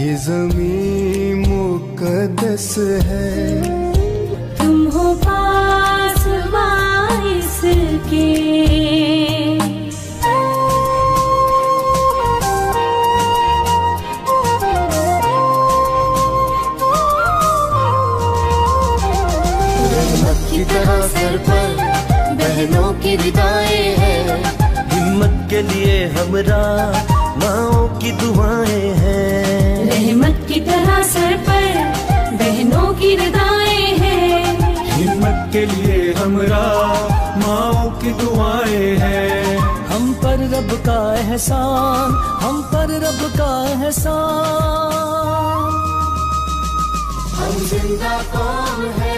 जमी मुकदस है। तुम हो पास के की तरह सर पर बहनों की विदाएँ हैं। हिम्मत के लिए हमरा माओ की दुआएँ की विदाएँ हैं। हिम्मत के लिए हमरा माओ की दुआएँ हैं। हम पर रब का एहसान हम पर रब का एहसान। हम ज़िंदा कौन है?